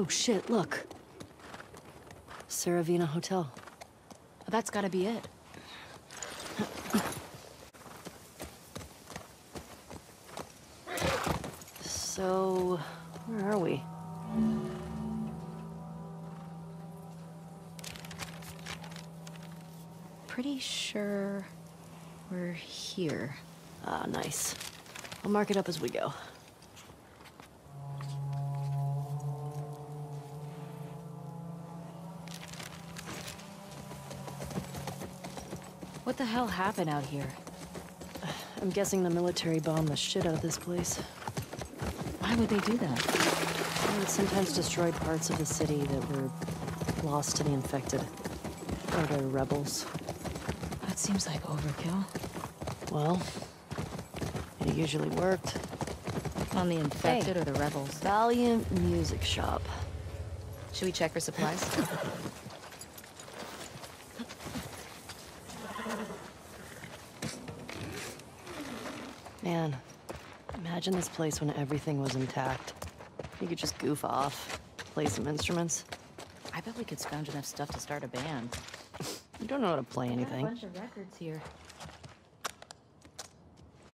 Oh shit, look. Saravina Hotel. That's gotta be it. So, where are we? Pretty sure we're here. Ah, nice. I'll mark it up as we go. What the hell happened out here? I'm guessing the military bombed the shit out of this place. Why would they do that? They would sometimes destroy parts of the city that were lost to the infected. Or to rebels. That seems like overkill. Well, it usually worked. On the infected Hey. or the rebels? Valiant Music Shop. Should we check for supplies? Man, imagine this place when everything was intact. You could just goof off, play some instruments. I bet we could scrounge enough stuff to start a band. You don't know how to play anything. a bunch of records here.